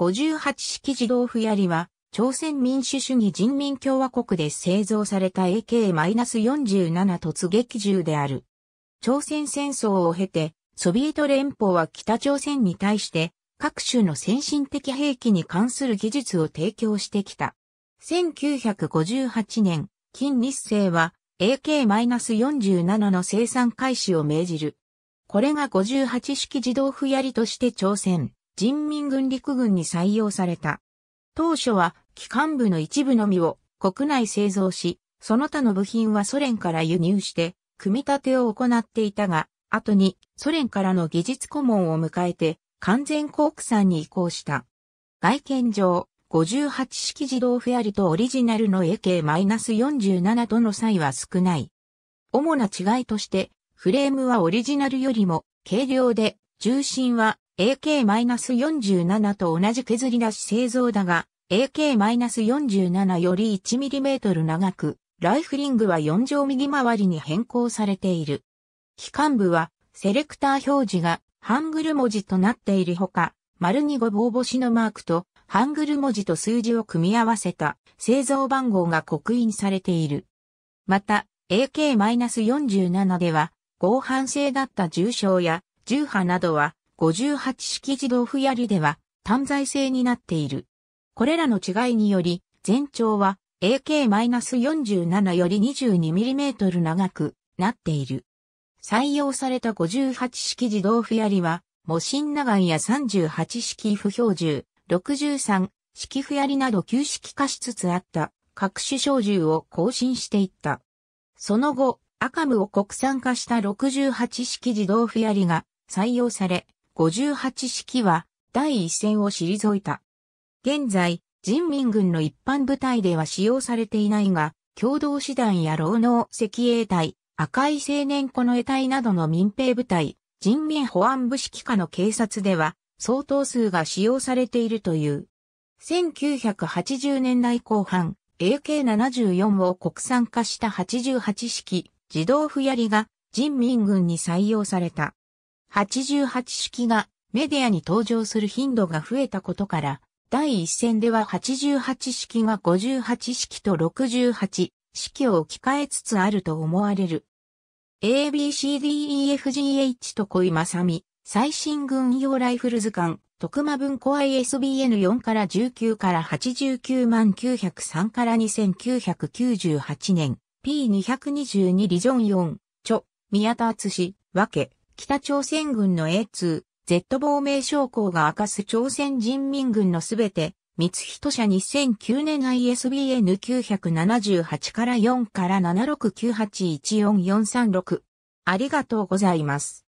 58式自動不槍は、朝鮮民主主義人民共和国で製造された AK-47 突撃銃である。朝鮮戦争を経て、ソビエト連邦は北朝鮮に対して各種の先進的兵器に関する技術を提供してきた。1958年、金日成は AK-47 の生産開始を命じる。これが58式自動不槍として朝鮮人民軍陸軍に採用された。当初は機関部の一部のみを国内製造し、その他の部品はソ連から輸入して組み立てを行っていたが、後にソ連からの技術顧問を迎えて完全国産に移行した。外見上、58式自動フェアリとオリジナルの AK-47 との差異は少ない。主な違いとして、フレームはオリジナルよりも軽量で、重心は AK-47 と同じ削り出し製造だが、AK-47 より 1mm 長く、ライフリングは4乗右回りに変更されている。機関部は、セレクター表示がハングル文字となっているほか、丸にご棒星のマークとハングル文字と数字を組み合わせた製造番号が刻印されている。また、AK-47 では、合板製だった重傷や重波などは58式自動不槍では単材製になっている。これらの違いにより、全長は AK-47 より 22mm 長くなっている。採用された58式自動不槍は、モシンナガンや38式不標銃、63式不槍など旧式化しつつあった各種小銃を更新していった。その後、アカムを国産化した68式自動不槍が採用され、58式は第一線を退いた。現在、人民軍の一般部隊では使用されていないが、共同師団や労農赤衛隊、赤い青年この衛隊などの民兵部隊、人民保安部指揮下の警察では、相当数が使用されているという。1980年代後半、AK74 を国産化した88式自動不槍が人民軍に採用された。88式がメディアに登場する頻度が増えたことから、第一線では88式が58式と68式を置き換えつつあると思われる。ABCDEFGH と小井正美、最新軍用ライフル図鑑、徳間文庫 ISBN4 から19から89万903から2998年、P222 リジョン4、著、宮田敦わけ、北朝鮮軍の A2、Z 亡命将校が明かす朝鮮人民軍のすべて、三人社2009年 ISBN 978から4から7698144336。ありがとうございます。